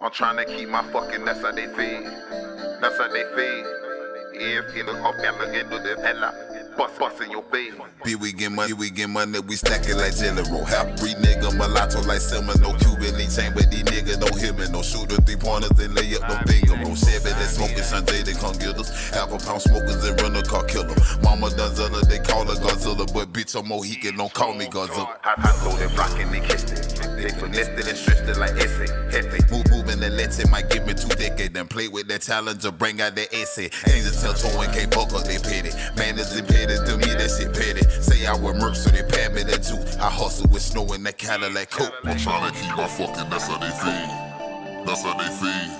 I'm trying to keep my fucking that's how they feed. That's how they feed. If you look up and look into the hella. Bust, bust in your face. Be we get money, we get money, we stack it like General. Half breed nigga, mulatto like Selma, no Cuban link chain, but these niggas don't hear me. No shooter, three pointers, and lay up no finger. No Chevy, they smoking Sanjay, they come get us. Half a pound smokers and run a car killer. Mama Dunzilla, they call her Godzilla, but bitch, I'm Mohican, don't call me Godzilla. Hot loaded, blocking, they kissed it. They finessed it and stretched it like essay, hefe. Move, moving and let's it might give me two decades. Then play with that challenger, bring out that essay. Angel tell Toe and K Buckle, they petty. Man is impeded to me, that shit petty. Say I was merc, so they pay me that too. I hustle with snow in that Cadillac coupe. I'm tryna keep my fucking, that's how they feed. That's how they feed.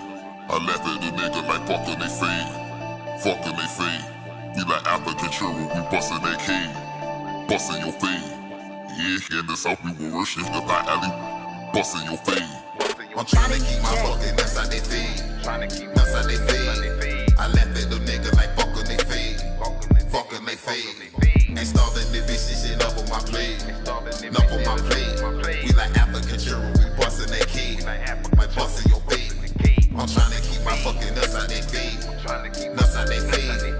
I left at the nigga like fucking they feed. Fucking they feed. We like African children, we bustin' that key. Bustin' your feed. Yeah, in the south we will worship the back alley. Bustin' your feed. I'm tryna keep my fucking, that's how they feed. Trying to keep That's how they feed. I left at them niggas like fucking they feed. Fucking they feed. Ain't starving the bitch, this shit up on my plate. Up on my plate. We like African children, we bustin' that key. My bustin' your feet. I'm tryna keep my fucking nuts how they feed. Trying to keep Nuts how they feed.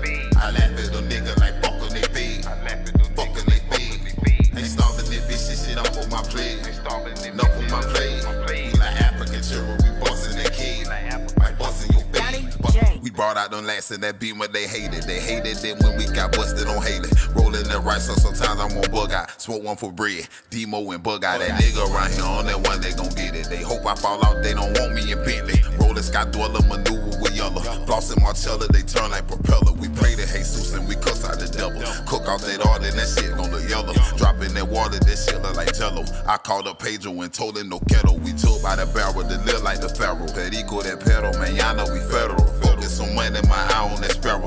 Out them lats in that beamer, they hated. They hated it when we got busted on Haley. Rolling the right, so sometimes I'm on bug out. Smoke one for bread. Demo and bug out. That nigga around here on that one, they gon' get it. They hope I fall out, they don't want me in Bentley. Rolling Sky Dweller, maneuver with yellow. Flossing Marcella, they turn like propeller. We pray to Jesus and we cuss out the devil. Cook off that order, that shit gon' look yellow. Drop in that water, that shit look like jello. I called up Pedro and told him no kettle. We took by the barrel to live like the pharaoh. Perico that pedal, man, y'all know we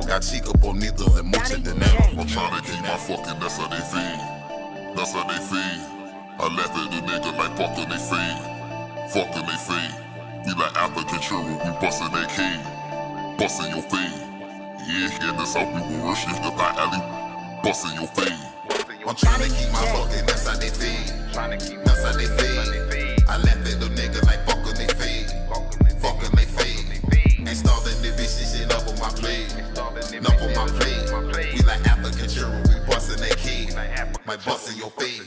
on that sparrow. Got chica bonitas and mucha dinero. I'm tryna keep my fucking, that's how they feed. That's how they feed. I left at the nigga like fucking they feed. Fucking they feed. We like African children, we bustin' that key. Bustin' your feed. Yeah, in the south we will worship the back alley. Bustin' your feed. I'm tryna keep my fucking, that's how they feed. Trying to keep That's how they feed. Up on my plate. We like African children, we bustin' that key. My bustin' your feet.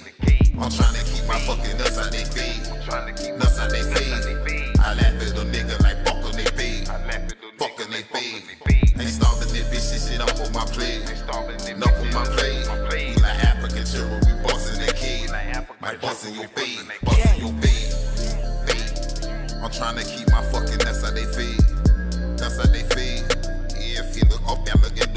I'm tryna keep my fucking nuts how they. Trying to keep Nuts how they feed. I laugh at them niggas like fucking they feed. Fucking they feed. Ain't starving this bitch, this shit up on my plate. Up on my plate. We like African children, we bustin' that key. My bustin' your feet. Bustin' your feet. Feet. I'm tryna keep my fucking, that's how they feed. That's how they feed. You look up and at